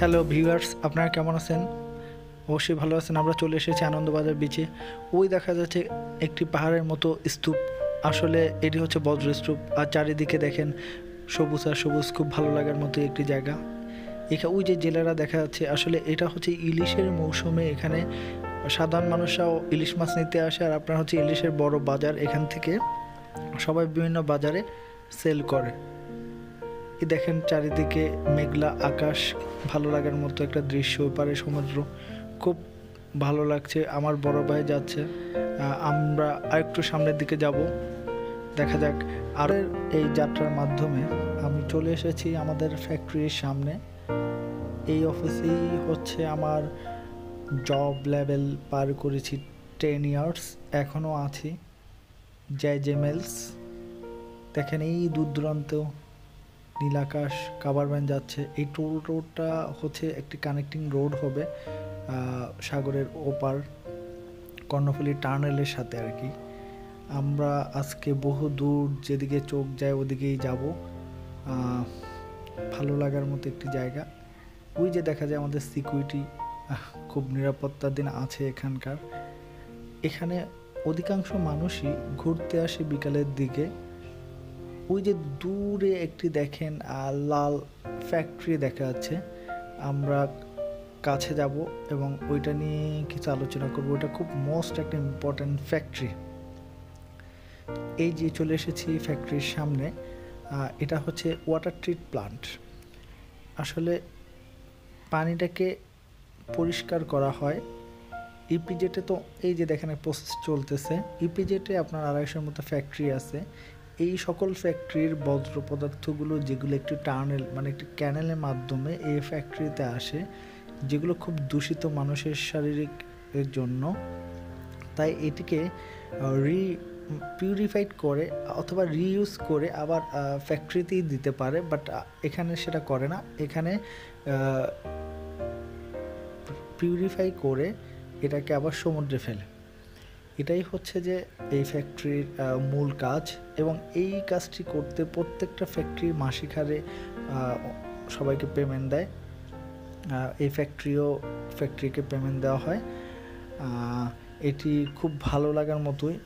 Hello viewers, আপনারা কেমন আছেন? অবশ্যই ভালো আছেন। আমরা চলে এসেছি আনন্দবাজার বিচে ওই দেখা যাচ্ছে একটি পাহাড়ের মতো স্তূপ। আসলে এটি হচ্ছে বজ্র স্তূপ। আর চারিদিকে দেখেন সবুজ আর সবুজ, খুব ভালো লাগার মতো একটি জায়গা। এখানে ওই যে জেলেরা দেখা যাচ্ছে, আসলে এটা হচ্ছে ইলিশের মৌসুমে এখানে সাধারণ মানুষরাও ইলিশ মাছ নিতে আসে, আর আপনার হচ্ছে ইলিশের বড় বাজার এখান থেকে সবাই বিভিন্ন বাজারে সেল করে। দেখেন চারিদিকে মেঘলা আকাশ, ভালো লাগার মতো একটা দৃশ্য পারে সমুদ্র। খুব ভালো লাগছে, আমার বড় ভাই যাচ্ছে। আমরা আরেকটু সামনের দিকে যাব। দেখা যাক, আর এই যাত্রার মাধ্যমে আমি চলে এসেছি আমাদের ফ্যাক্টরির সামনে। এই অফিসেই হচ্ছে আমার জব লেভেল পার করেছি টেন ইয়ার্স এখনও আছি। জয় দেখেন এই দূর দূরান্ত। নীলাকাশ কাবার ভ্যান যাচ্ছে। এই টোল রোডটা হচ্ছে একটি কানেক্টিং রোড হবে সাগরের ওপার, কর্ণফুলী টার্নেলের সাথে আর কি। আমরা আজকে বহু দূর যেদিকে চোখ যায় ওদিকেই যাব। ভালো লাগার মতো একটি জায়গা। ওই যে দেখা যায় আমাদের সিকিউরিটি খুব নিরাপত্তার দিন আছে এখানকার। এখানে অধিকাংশ মানুষই ঘুরতে আসে বিকালের দিকে। ওই যে দূরে একটি দেখেন লাল ফ্যাক্টরি দেখা যাচ্ছে। আমরা কাছে যাব এবং ওইটা নিয়ে কিছু আলোচনা করব। ওটা খুব মোস্ট একটা ইম্পর্ট্যান্ট ফ্যাক্টরি এই যে চলে এসেছি ফ্যাক্টরির সামনে এটা হচ্ছে ওয়াটার ট্রিট প্লান্ট আসলে পানিটাকে পরিষ্কার করা হয়। ইপিজেটে তো এই যে দেখেন প্রসেস চলতেছে। ইপিজেটে আপনার আড়াইশোর মতো ফ্যাক্টরি আছে। এই সকল ফ্যাক্টরির বজ্র পদার্থগুলো যেগুলো একটি টানেল মানে একটি ক্যানেলের মাধ্যমে এই ফ্যাক্টরিতে আসে, যেগুলো খুব দূষিত মানুষের শারীরিক এর জন্য, তাই এটিকে রি পিউরিফাইড করে অথবা রিইউজ করে আবার ফ্যাক্টরিতেই দিতে পারে বাট এখানে সেটা করে না। এখানে পিউরিফাই করে এটাকে আবার সমুদ্রে ফেলে। এটাই হচ্ছে যে এই ফ্যাক্টরির মূল কাজ এবং এই কাজটি করতে প্রত্যেকটা ফ্যাক্টরি মাসিক হারে সবাইকে পেমেন্ট দেয়। এই ফ্যাক্টরিও ফ্যাক্টরিকে পেমেন্ট দেওয়া হয়। এটি খুব ভালো লাগার মতোই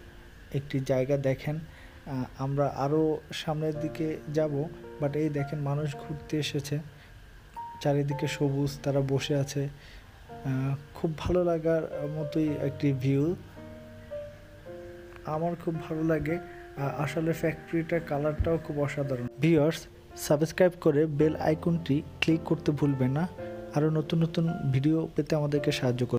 একটি জায়গা দেখেন। আমরা আরও সামনের দিকে যাব বাট এই দেখেন মানুষ ঘুরতে এসেছে। চারিদিকে সবুজ, তারা বসে আছে। খুব ভালো লাগার মতোই একটি ভিউ আমার খুব ভালো লাগে। আসলে ফ্যাক্টরিটার কালারটাও খুব অসাধারণ। ভিউয়ার্স সাবস্ক্রাইব করে বেল আইকনটি ক্লিক করতে ভুলবেন না। আরও নতুন নতুন ভিডিও পেতে আমাদেরকে সাহায্য করুন।